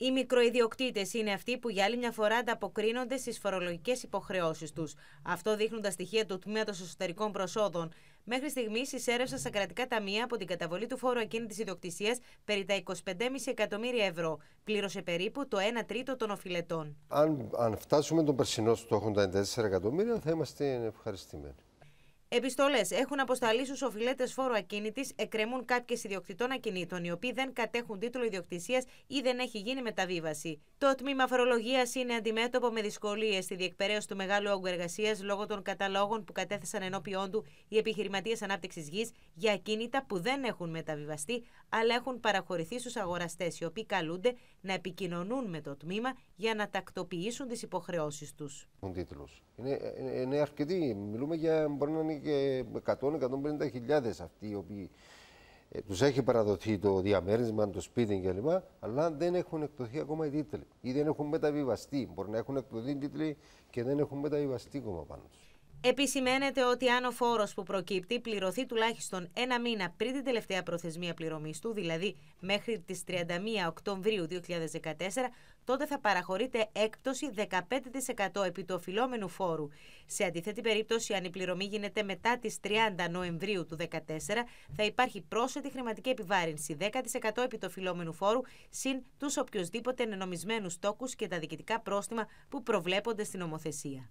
Οι μικροϊδιοκτήτε είναι αυτοί που για άλλη μια φορά ανταποκρίνονται στις φορολογικές υποχρεώσεις τους. Αυτό δείχνουν τα στοιχεία του Τμήματος Εσωτερικών Προσόδων. Μέχρι στιγμής εισέρευσαν στα κρατικά ταμεία από την καταβολή του φόρου ακίνητης ιδιοκτησίας περί τα 25,5 εκατομμύρια ευρώ. Πλήρωσε περίπου το 1 τρίτο των οφειλετών. Αν, αν φτάσουμε τον περσινό στόχο τα 94 εκατομμύρια, θα είμαστε ευχαριστημένοι. Επιστολές έχουν αποσταλεί στους οφειλέτες φόρου ακίνητης, εκκρεμούν κάποιες ιδιοκτητών ακινήτων, οι οποίοι δεν κατέχουν τίτλο ιδιοκτησίας ή δεν έχει γίνει μεταβίβαση. Το τμήμα φορολογίας είναι αντιμέτωπο με δυσκολίες στη διεκπαιρέωση του μεγάλου όγκου εργασίας λόγω των καταλόγων που κατέθεσαν ενώπιον του οι επιχειρηματίες ανάπτυξης γης για ακίνητα που δεν έχουν μεταβιβαστεί, αλλά έχουν παραχωρηθεί στους αγοραστές, οι οποίοι καλούνται να επικοινωνούν με το τμήμα για να τακτοποιήσουν τις υποχρεώσεις τους. Είναι, είναι, είναι αρκετοί. Μιλούμε για μπορεί να είναι και 100-150 χιλιάδες αυτοί οι οποίοι ε, τους έχει παραδοθεί το διαμέρισμα, το σπίτι κλπ. Αλλά δεν έχουν εκδοθεί ακόμα οι τίτλοι ή δεν έχουν μεταβιβαστεί. Μπορεί να έχουν εκδοθεί τίτλοι και δεν έχουν μεταβιβαστεί ακόμα πάνω τους. Επισημαίνεται ότι αν ο φόρος που προκύπτει πληρωθεί τουλάχιστον ένα μήνα πριν την τελευταία προθεσμία πληρωμής του, δηλαδή μέχρι τις 31 Οκτωβρίου 2014, τότε θα παραχωρείται έκπτωση 15% επί του οφειλόμενου φόρου. Σε αντίθετη περίπτωση, αν η πληρωμή γίνεται μετά τις 30 Νοεμβρίου του 2014, θα υπάρχει πρόσθετη χρηματική επιβάρυνση 10% επί του οφειλόμενου φόρου, συν τους οποιοδήποτε ενομισμένου τόκους και τα διοικητικά πρόστιμα που προβλέπονται στην νομοθεσία.